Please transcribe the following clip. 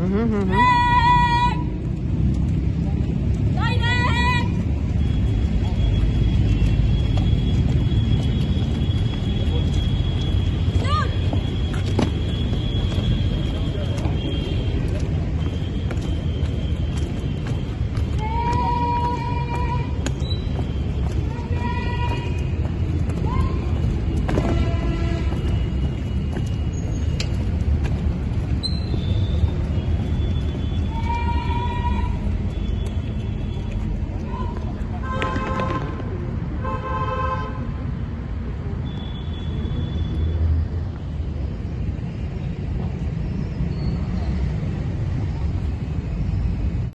Mm-hmm, mm-hmm.